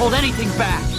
hold anything back.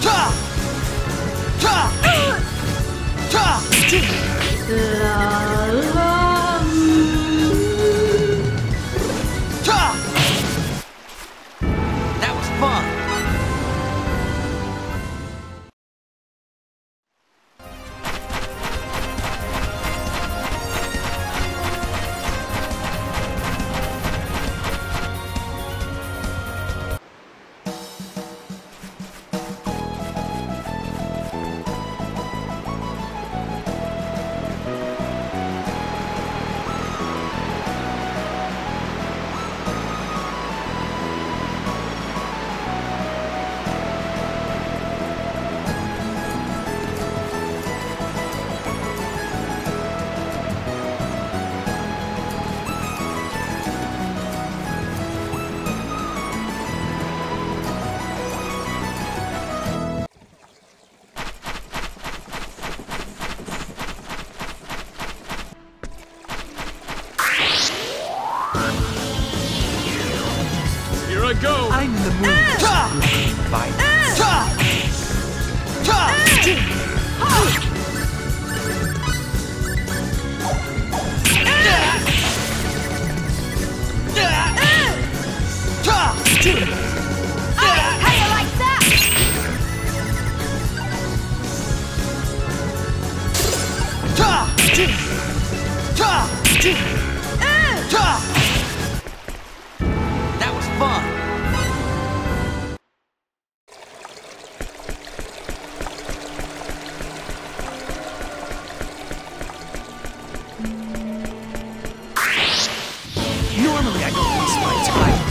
撤！撤撤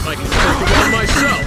I can take him on myself.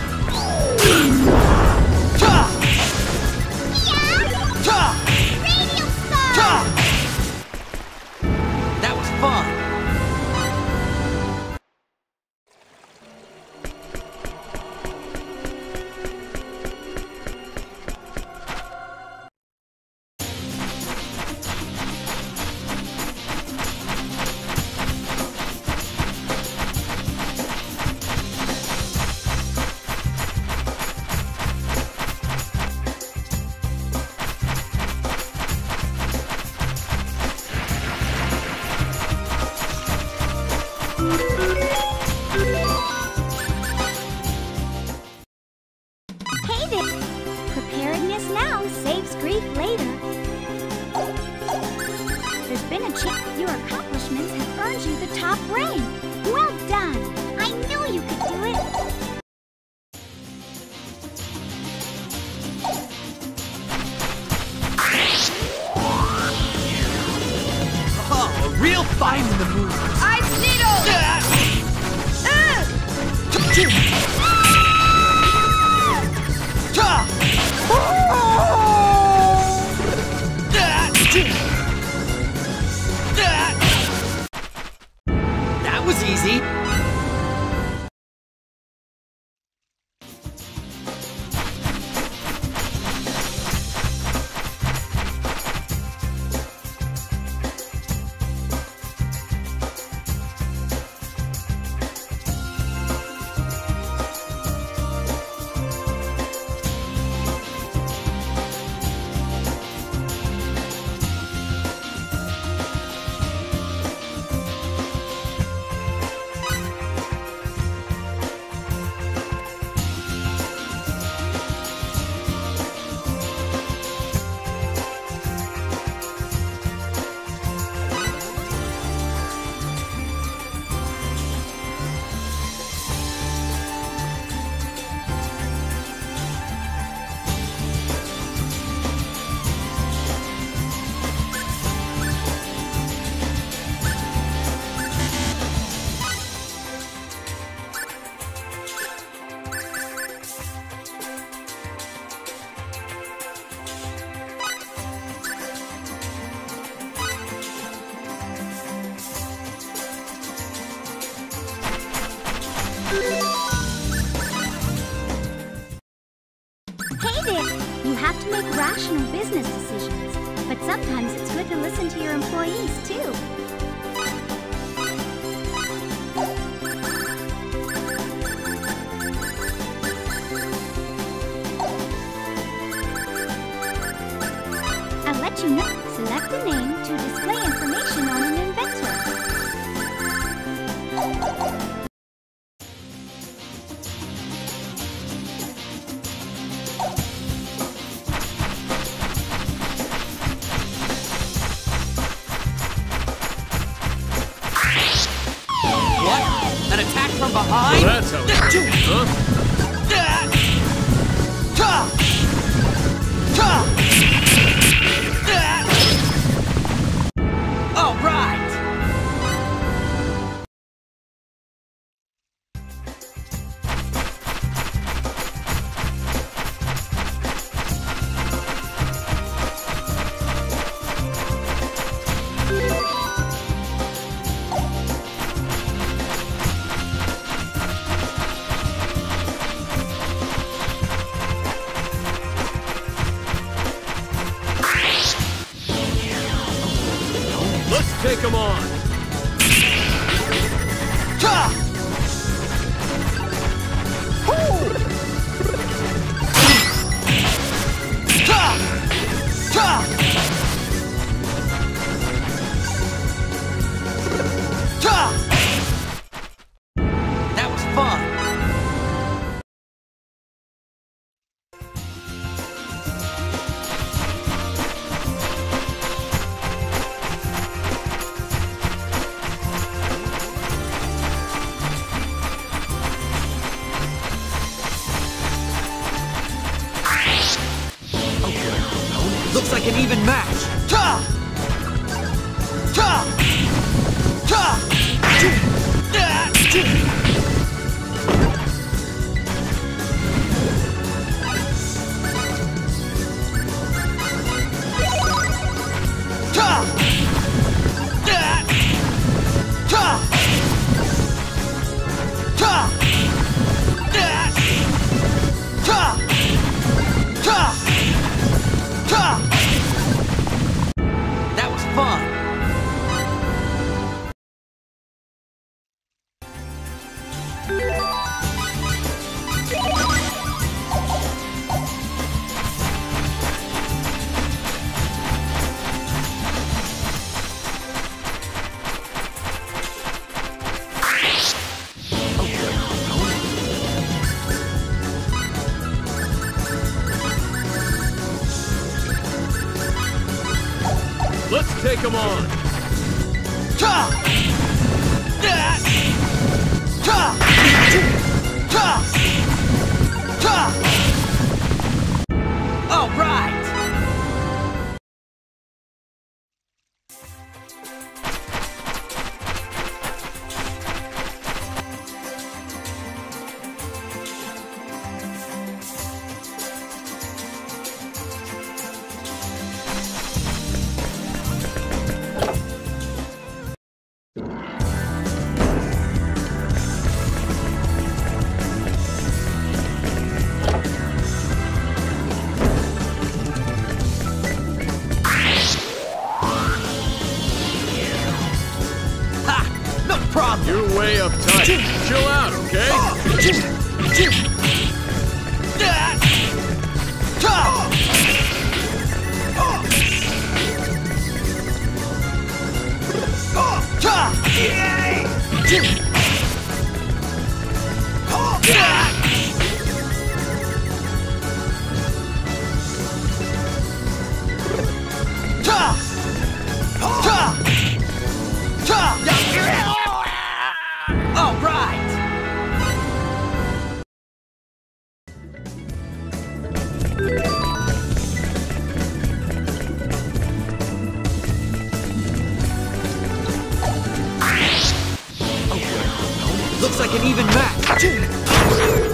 Looks like an even match.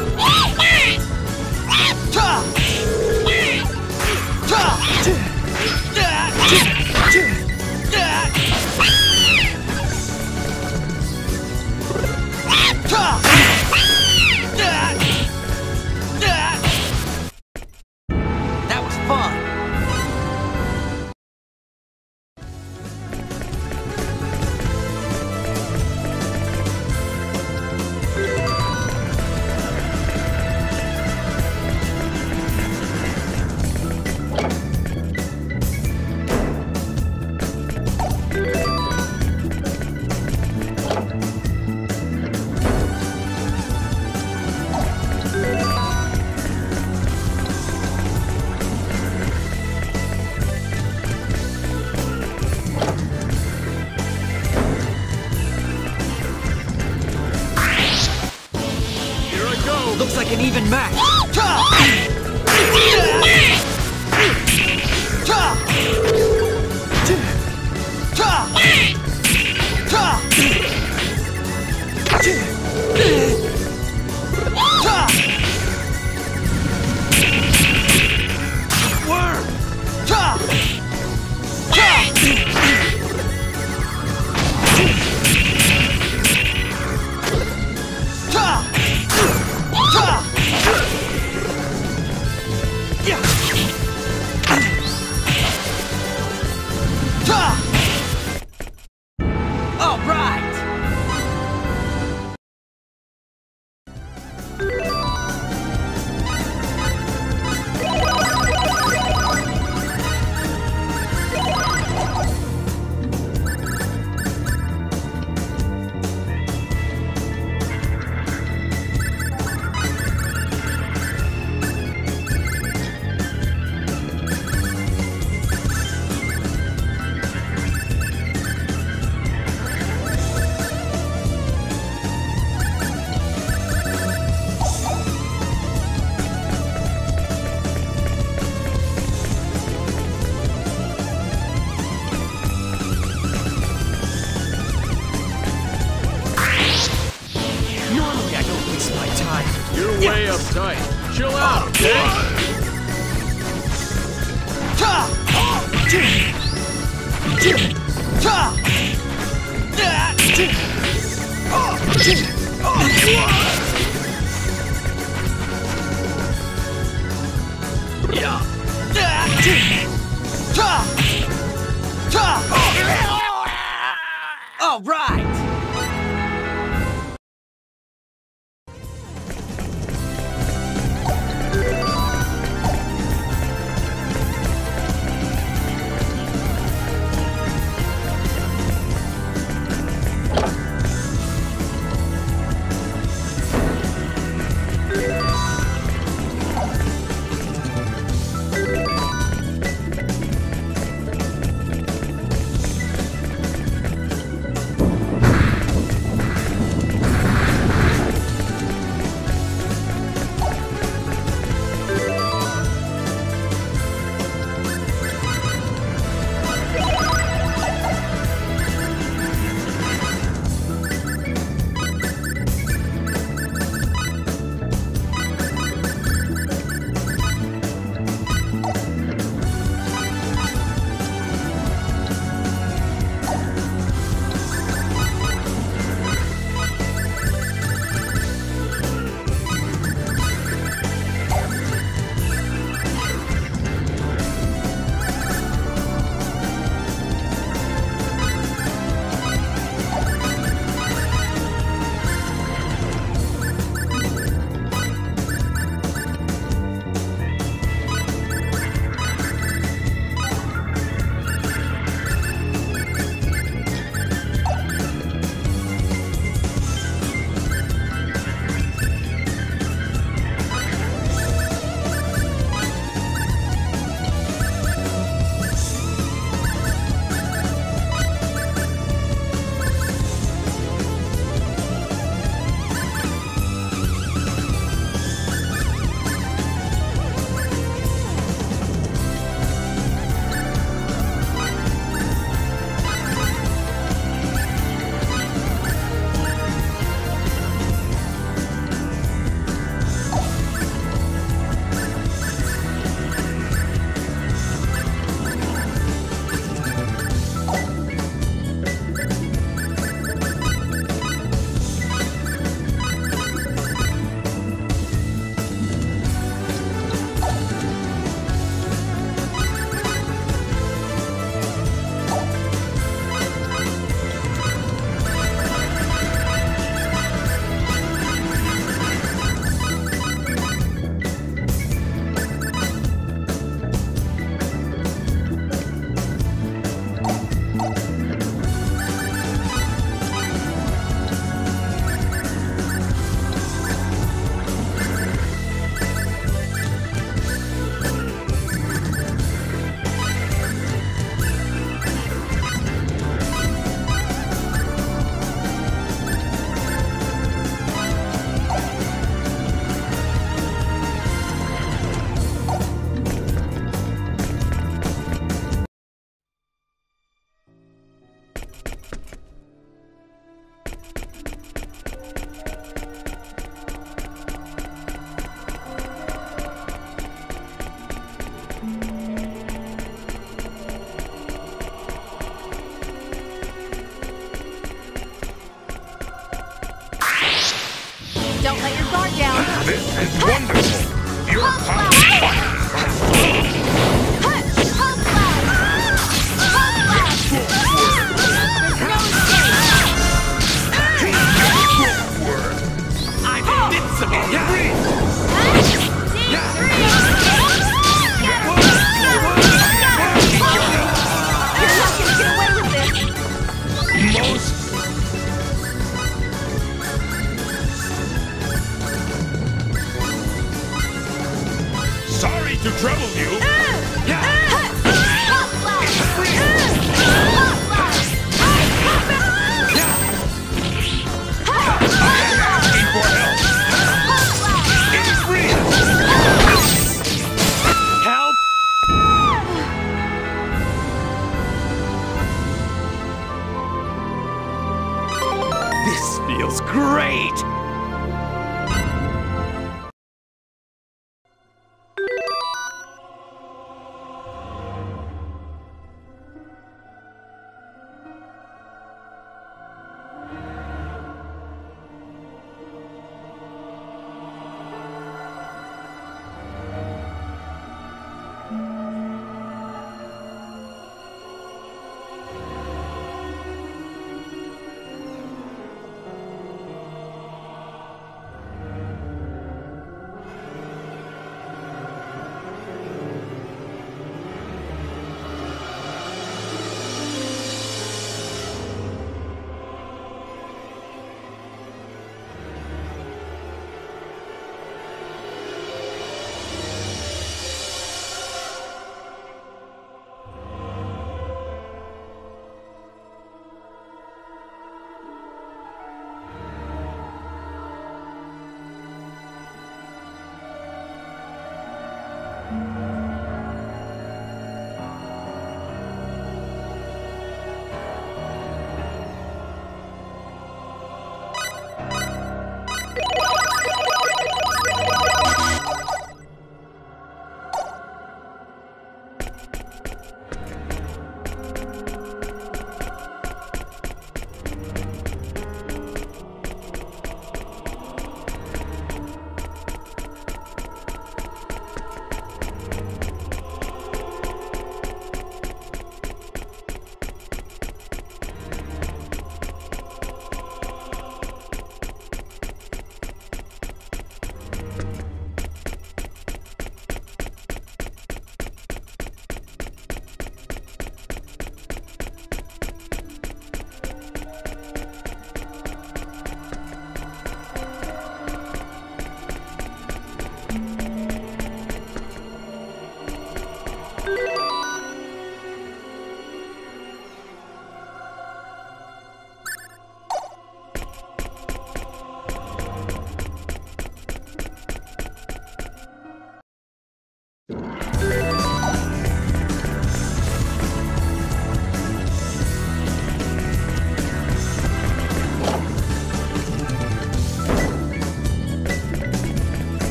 Feels great!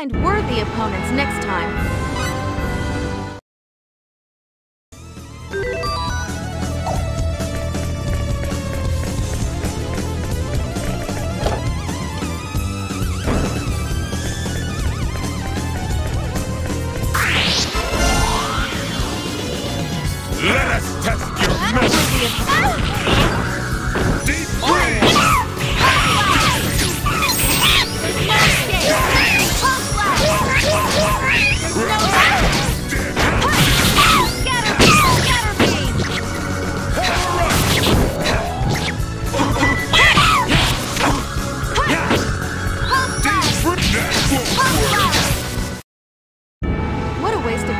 find worthy opponents next time.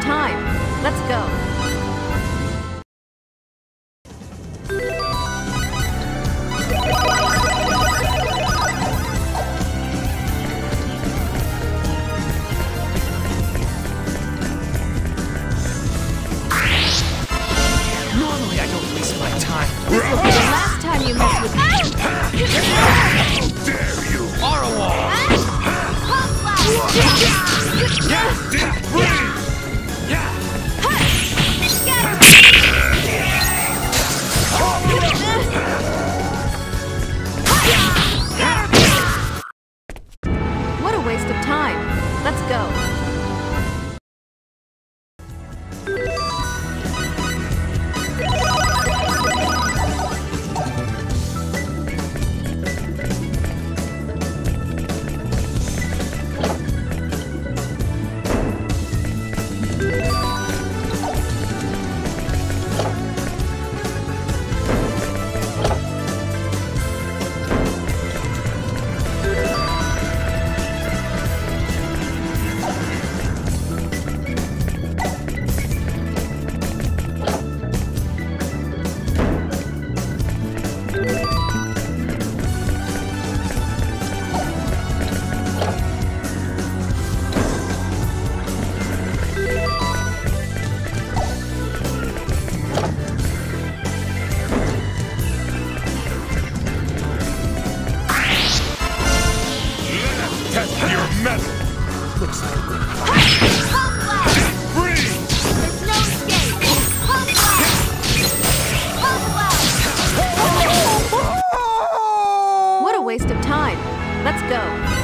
time. Let's go. waste of time. Let's go.